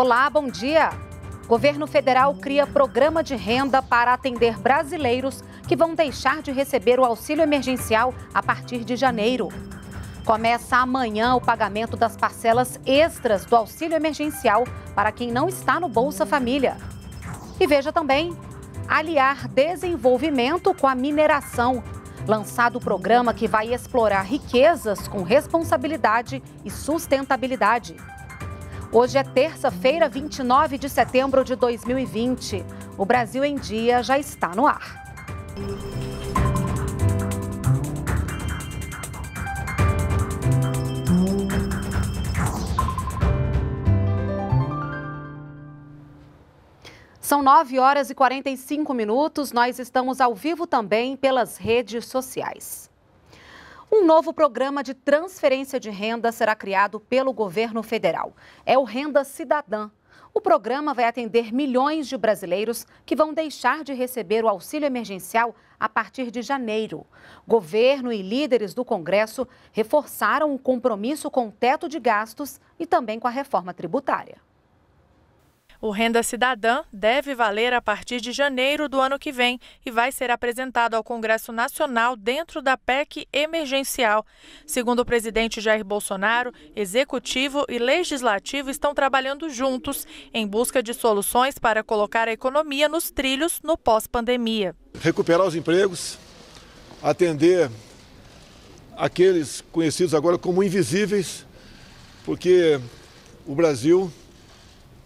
Olá, bom dia. Governo federal cria programa de renda para atender brasileiros que vão deixar de receber o auxílio emergencial a partir de janeiro. Começa amanhã o pagamento das parcelas extras do auxílio emergencial para quem não está no Bolsa Família. E veja também: aliar desenvolvimento com a mineração. Lançado o programa que vai explorar riquezas com responsabilidade e sustentabilidade. Hoje é terça-feira, 29 de setembro de 2020. O Brasil em Dia já está no ar. São 9 horas e 45 minutos. Nós estamos ao vivo também pelas redes sociais. Um novo programa de transferência de renda será criado pelo governo federal. É o Renda Cidadã. O programa vai atender milhões de brasileiros que vão deixar de receber o auxílio emergencial a partir de janeiro. Governo e líderes do Congresso reforçaram o compromisso com o teto de gastos e também com a reforma tributária. O Renda Cidadã deve valer a partir de janeiro do ano que vem e vai ser apresentado ao Congresso Nacional dentro da PEC emergencial. Segundo o presidente Jair Bolsonaro, executivo e legislativo estão trabalhando juntos em busca de soluções para colocar a economia nos trilhos no pós-pandemia. Recuperar os empregos, atender aqueles conhecidos agora como invisíveis, porque o Brasil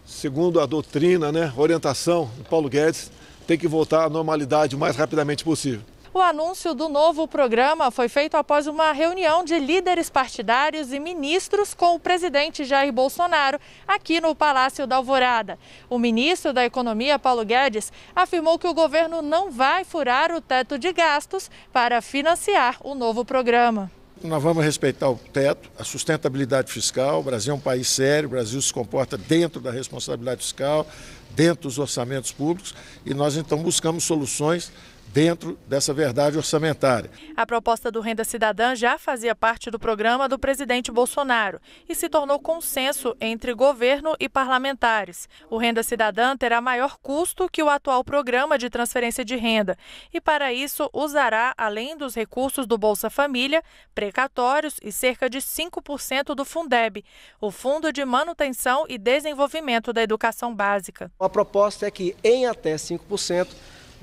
segundo a doutrina, né, orientação do Paulo Guedes, tem que voltar à normalidade o mais rapidamente possível. O anúncio do novo programa foi feito após uma reunião de líderes partidários e ministros com o presidente Jair Bolsonaro aqui no Palácio da Alvorada. O ministro da Economia, Paulo Guedes, afirmou que o governo não vai furar o teto de gastos para financiar o novo programa nós vamos respeitar o teto, a sustentabilidade fiscal. O Brasil é um país sério, o Brasil se comporta dentro da responsabilidade fiscal, dentro dos orçamentos públicos, e nós então buscamos soluções dentro dessa verdade orçamentária. A proposta do Renda Cidadã já fazia parte do programa do presidente Bolsonaro e se tornou consenso entre governo e parlamentares. O Renda Cidadã terá maior custo que o atual programa de transferência de renda e, para isso, usará, além dos recursos do Bolsa Família, precatórios e cerca de 5% do Fundeb, o Fundo de Manutenção e Desenvolvimento da Educação Básica. A proposta é que, em até 5%,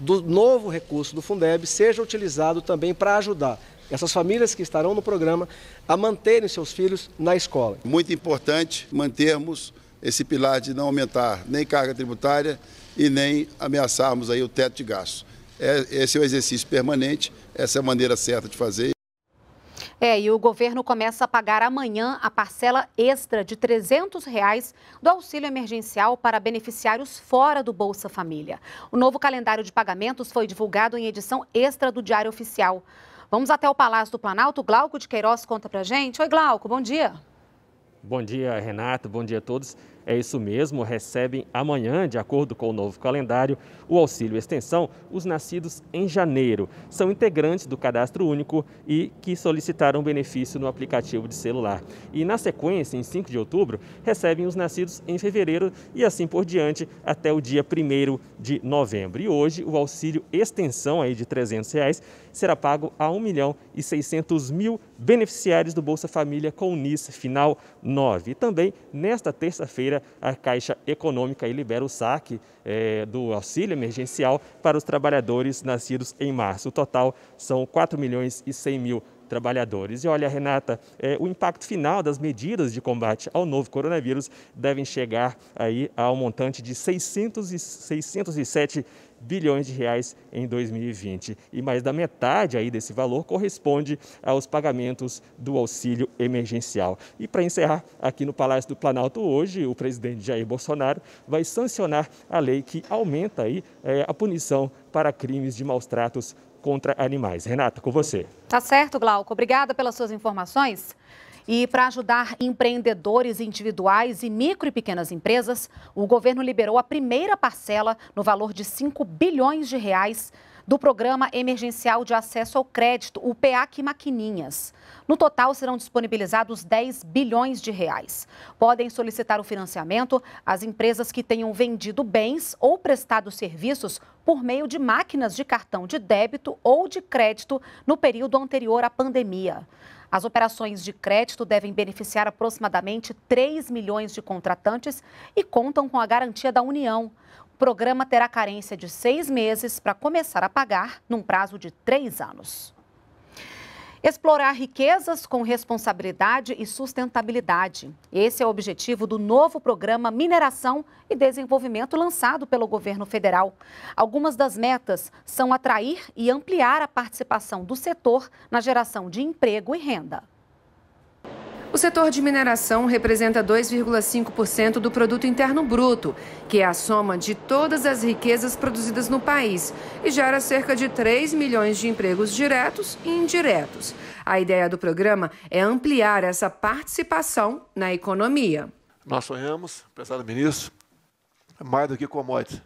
do novo recurso do Fundeb seja utilizado também para ajudar essas famílias que estarão no programa a manterem seus filhos na escola. Muito importante mantermos esse pilar de não aumentar nem carga tributária e nem ameaçarmos aí o teto de gastos. É, esse é o exercício permanente, essa é a maneira certa de fazer. É, e o governo começa a pagar amanhã a parcela extra de 300 reais do auxílio emergencial para beneficiários fora do Bolsa Família. O novo calendário de pagamentos foi divulgado em edição extra do Diário Oficial. Vamos até o Palácio do Planalto. Glauco de Queiroz conta pra gente. Oi, Glauco, bom dia. Bom dia, Renato. Bom dia a todos. É isso mesmo, recebem amanhã, de acordo com o novo calendário, o auxílio extensão os nascidos em janeiro. São integrantes do cadastro único e que solicitaram benefício no aplicativo de celular. E na sequência, em 5 de outubro, recebem os nascidos em fevereiro e assim por diante até o dia 1 de novembro. E hoje o auxílio extensão aí de 300 reais será pago a 1 milhão e 600 mil beneficiários do Bolsa Família com o NIS final 9. E também nesta terça-feira a Caixa Econômica libera o saque é, do auxílio emergencial para os trabalhadores nascidos em março. O total são 4 milhões e 100 mil trabalhadores. E olha, Renata, é, o impacto final das medidas de combate ao novo coronavírus devem chegar aí ao montante de 600 e 607 bilhões de reais em 2020. E mais da metade aí desse valor corresponde aos pagamentos do auxílio emergencial. E para encerrar, aqui no Palácio do Planalto hoje, o presidente Jair Bolsonaro vai sancionar a lei que aumenta aí é, a punição para crimes de maus tratos contra animais. Renata, com você. Tá certo, Glauco. Obrigada pelas suas informações. E para ajudar empreendedores individuais e micro e pequenas empresas, o governo liberou a primeira parcela no valor de 5 bilhões de reais do Programa Emergencial de Acesso ao Crédito, o PEAC Maquininhas. No total, serão disponibilizados 10 bilhões de reais. Podem solicitar o financiamento as empresas que tenham vendido bens ou prestado serviços por meio de máquinas de cartão de débito ou de crédito no período anterior à pandemia. As operações de crédito devem beneficiar aproximadamente 3 milhões de contratantes e contam com a garantia da União. O programa terá carência de seis meses para começar a pagar num prazo de três anos. Explorar riquezas com responsabilidade e sustentabilidade. Esse é o objetivo do novo programa Mineração e Desenvolvimento lançado pelo governo federal. Algumas das metas são atrair e ampliar a participação do setor na geração de emprego e renda. O setor de mineração representa 2,5% do produto interno bruto, que é a soma de todas as riquezas produzidas no país e gera cerca de 3 milhões de empregos diretos e indiretos. A ideia do programa é ampliar essa participação na economia. Nós sonhamos, pesado ministro, mais do que commodities,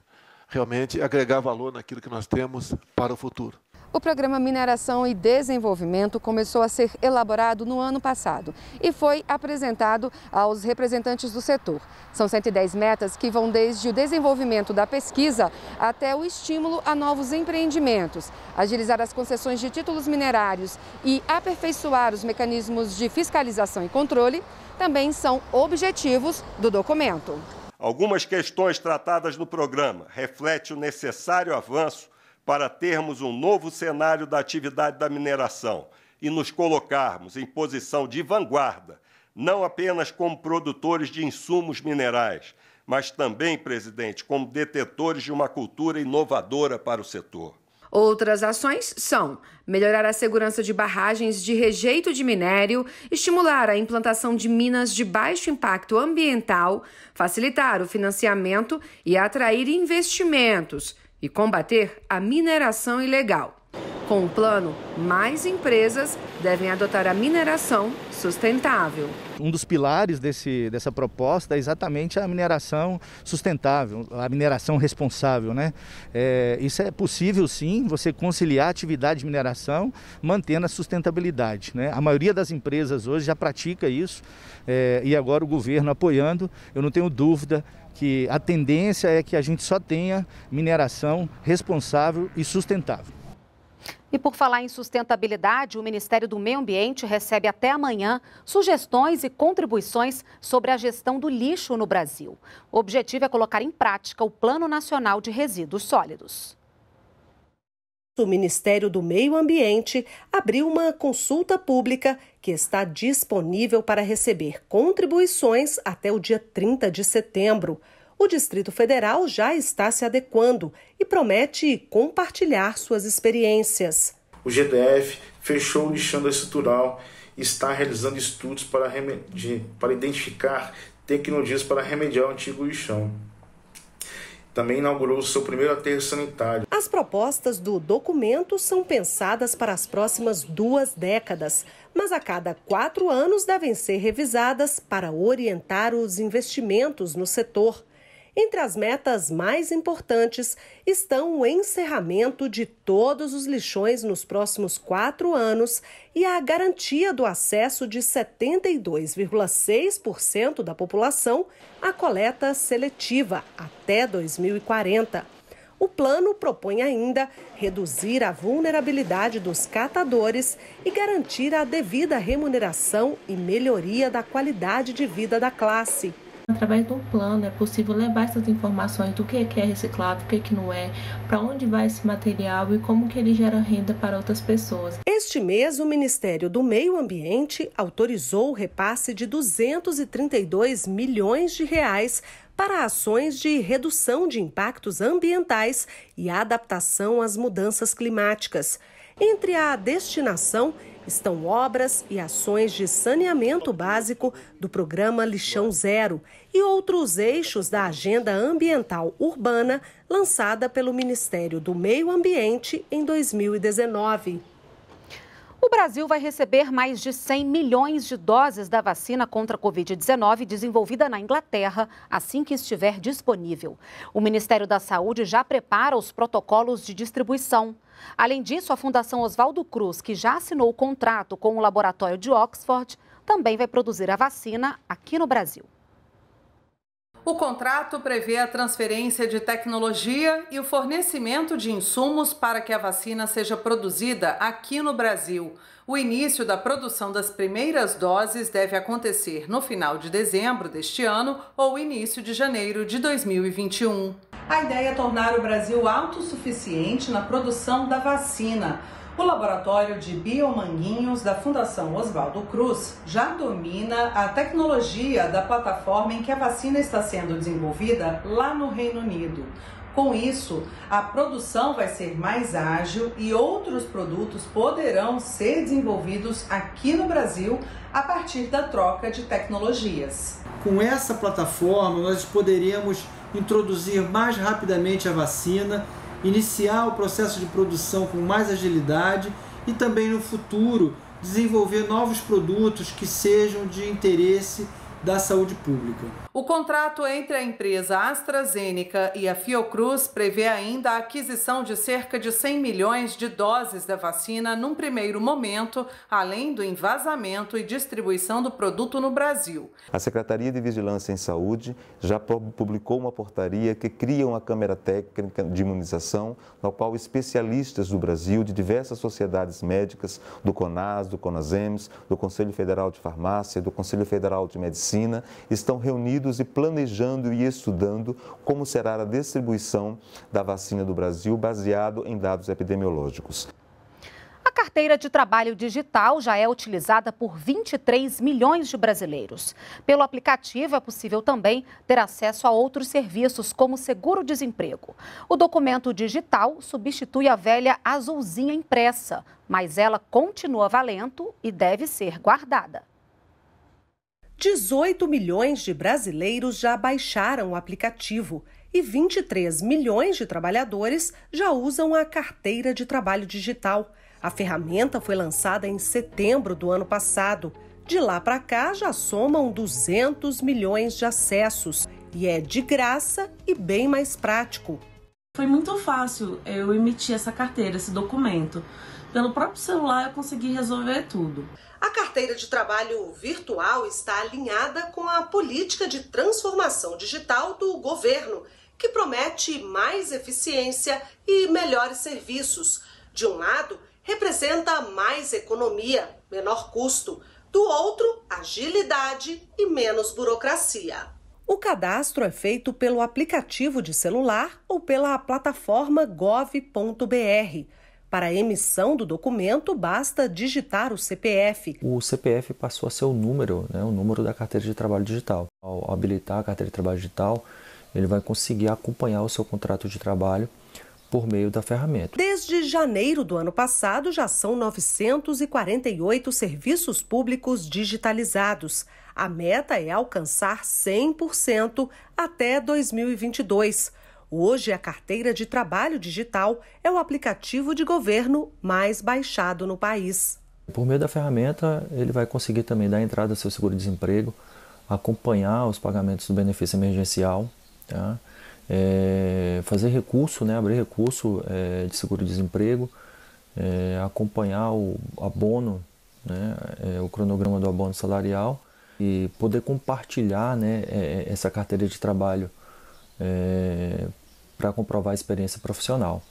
realmente agregar valor naquilo que nós temos para o futuro. O programa Mineração e Desenvolvimento começou a ser elaborado no ano passado e foi apresentado aos representantes do setor. São 110 metas que vão desde o desenvolvimento da pesquisa até o estímulo a novos empreendimentos, agilizar as concessões de títulos minerários e aperfeiçoar os mecanismos de fiscalização e controle também são objetivos do documento. Algumas questões tratadas no programa refletem o necessário avanço para termos um novo cenário da atividade da mineração e nos colocarmos em posição de vanguarda, não apenas como produtores de insumos minerais, mas também, presidente, como detetores de uma cultura inovadora para o setor. Outras ações são melhorar a segurança de barragens de rejeito de minério, estimular a implantação de minas de baixo impacto ambiental, facilitar o financiamento e atrair investimentos e combater a mineração ilegal. Com o plano, mais empresas devem adotar a mineração sustentável. Um dos pilares desse, dessa proposta é exatamente a mineração sustentável, a mineração responsável. Né? É, isso é possível sim, você conciliar a atividade de mineração mantendo a sustentabilidade. Né? A maioria das empresas hoje já pratica isso é, e agora o governo apoiando, eu não tenho dúvida que a tendência é que a gente só tenha mineração responsável e sustentável. E por falar em sustentabilidade, o Ministério do Meio Ambiente recebe até amanhã sugestões e contribuições sobre a gestão do lixo no Brasil. O objetivo é colocar em prática o Plano Nacional de Resíduos Sólidos. O Ministério do Meio Ambiente abriu uma consulta pública que está disponível para receber contribuições até o dia 30 de setembro. O Distrito Federal já está se adequando e promete compartilhar suas experiências. O GDF fechou o lixão estrutural e está realizando estudos para, para identificar tecnologias para remediar o antigo lixão também inaugurou seu primeiro aterro sanitário. As propostas do documento são pensadas para as próximas duas décadas, mas a cada quatro anos devem ser revisadas para orientar os investimentos no setor. Entre as metas mais importantes estão o encerramento de todos os lixões nos próximos quatro anos e a garantia do acesso de 72,6% da população à coleta seletiva até 2040. O plano propõe ainda reduzir a vulnerabilidade dos catadores e garantir a devida remuneração e melhoria da qualidade de vida da classe. Através do plano é possível levar essas informações do que é reciclável, o que não é, para onde vai esse material e como que ele gera renda para outras pessoas. Este mês, o Ministério do Meio Ambiente autorizou o repasse de 232 milhões de reais para ações de redução de impactos ambientais e adaptação às mudanças climáticas. Entre a destinação estão obras e ações de saneamento básico do programa Lixão Zero e outros eixos da Agenda Ambiental Urbana lançada pelo Ministério do Meio Ambiente em 2019. O Brasil vai receber mais de 100 milhões de doses da vacina contra a Covid-19 desenvolvida na Inglaterra assim que estiver disponível. O Ministério da Saúde já prepara os protocolos de distribuição. Além disso, a Fundação Oswaldo Cruz, que já assinou o contrato com o laboratório de Oxford, também vai produzir a vacina aqui no Brasil. O contrato prevê a transferência de tecnologia e o fornecimento de insumos para que a vacina seja produzida aqui no Brasil. O início da produção das primeiras doses deve acontecer no final de dezembro deste ano ou início de janeiro de 2021. A ideia é tornar o Brasil autossuficiente na produção da vacina. O laboratório de biomanguinhos da Fundação Oswaldo Cruz já domina a tecnologia da plataforma em que a vacina está sendo desenvolvida lá no Reino Unido. Com isso, a produção vai ser mais ágil e outros produtos poderão ser desenvolvidos aqui no Brasil a partir da troca de tecnologias. Com essa plataforma, nós poderíamos introduzir mais rapidamente a vacina iniciar o processo de produção com mais agilidade e também no futuro desenvolver novos produtos que sejam de interesse da saúde pública. O contrato entre a empresa AstraZeneca e a Fiocruz prevê ainda a aquisição de cerca de 100 milhões de doses da vacina num primeiro momento, além do envasamento e distribuição do produto no Brasil. A Secretaria de Vigilância em Saúde já publicou uma portaria que cria uma câmara técnica de imunização, na qual especialistas do Brasil, de diversas sociedades médicas, do CONAS, do CONASEMS, do Conselho Federal de Farmácia, do Conselho Federal de Medicina, estão reunidos reunidos e planejando e estudando como será a distribuição da vacina do Brasil baseado em dados epidemiológicos. A carteira de trabalho digital já é utilizada por 23 milhões de brasileiros. Pelo aplicativo é possível também ter acesso a outros serviços, como seguro-desemprego. O documento digital substitui a velha azulzinha impressa, mas ela continua valendo e deve ser guardada. 18 milhões de brasileiros já baixaram o aplicativo e 23 milhões de trabalhadores já usam a carteira de trabalho digital. A ferramenta foi lançada em setembro do ano passado. De lá para cá já somam 200 milhões de acessos e é de graça e bem mais prático. Foi muito fácil eu emitir essa carteira, esse documento. Pelo próprio celular eu consegui resolver tudo. A carteira de trabalho virtual está alinhada com a política de transformação digital do governo, que promete mais eficiência e melhores serviços. De um lado, representa mais economia, menor custo. Do outro, agilidade e menos burocracia. O cadastro é feito pelo aplicativo de celular ou pela plataforma gov.br. Para a emissão do documento, basta digitar o CPF. O CPF passou a ser o número, né, o número da carteira de trabalho digital. Ao habilitar a carteira de trabalho digital, ele vai conseguir acompanhar o seu contrato de trabalho por meio da ferramenta. Desde janeiro do ano passado, já são 948 serviços públicos digitalizados. A meta é alcançar 100% até 2022. Hoje, a carteira de trabalho digital é o aplicativo de governo mais baixado no país. Por meio da ferramenta, ele vai conseguir também dar entrada ao seu seguro-desemprego, acompanhar os pagamentos do benefício emergencial, tá? é, fazer recurso, né? abrir recurso é, de seguro-desemprego, é, acompanhar o abono, né? É, o cronograma do abono salarial e poder compartilhar né? É, essa carteira de trabalho é, para comprovar a experiência profissional.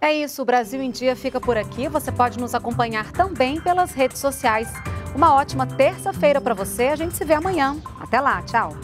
É isso, o Brasil em Dia fica por aqui. Você pode nos acompanhar também pelas redes sociais. Uma ótima terça-feira para você. A gente se vê amanhã. Até lá, tchau.